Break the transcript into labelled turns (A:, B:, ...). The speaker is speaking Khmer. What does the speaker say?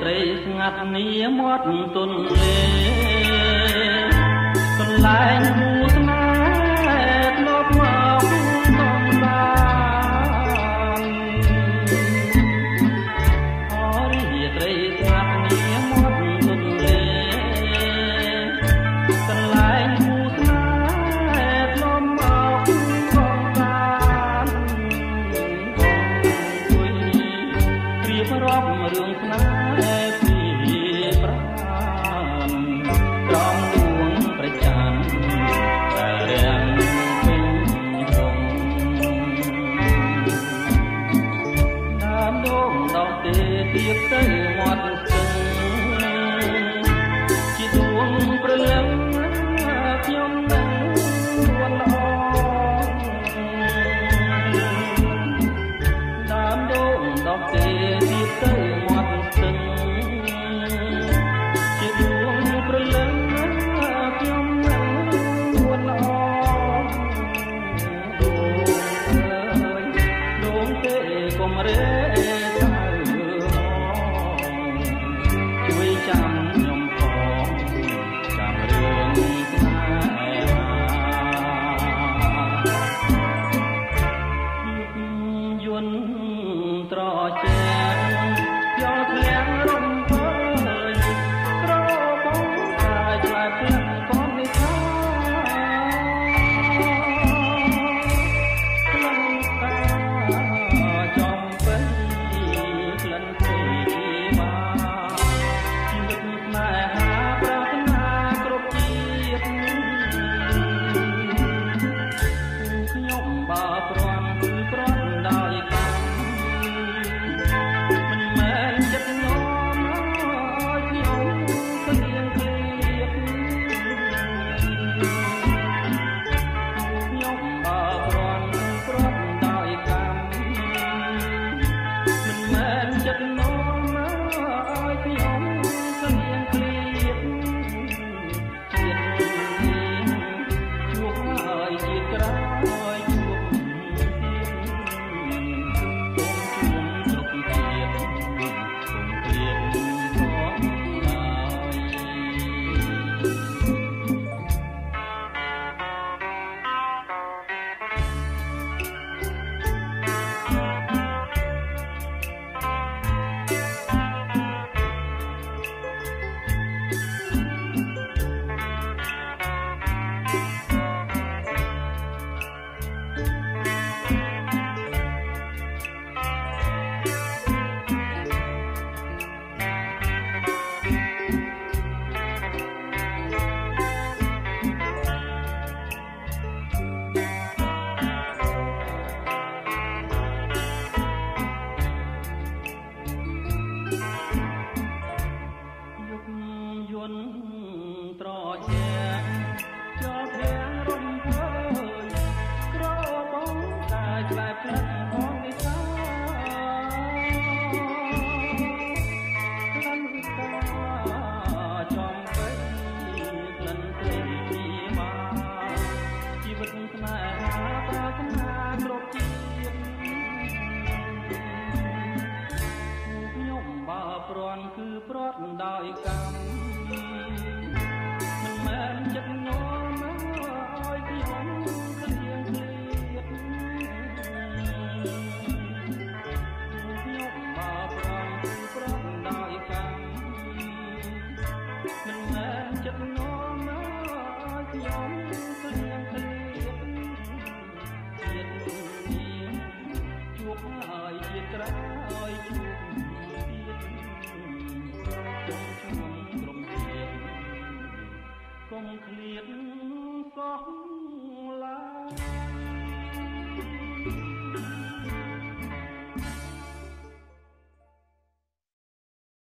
A: ត្រីស្ងាត់នីមាត់ទុនលេកន្លែងគួរ ទៀតទៅមាត់ស្ទឹងជាដួងព្រលឹងខ្ញុំនឹងរួនល្អដើមដូងដុះទេទៀតទៅមាត់ស្ទឹងជាដួងព្រលឹងខ្ញុំនឹងរួនល្អដូងទេកុំរេួនត្រជា ព្រាន់គឺព្រាត់ដោយកម្ម ក្រោយជួបទៀតចង់ជួបក្រុមជាតិកុំឃ្លាតសោះឡើយ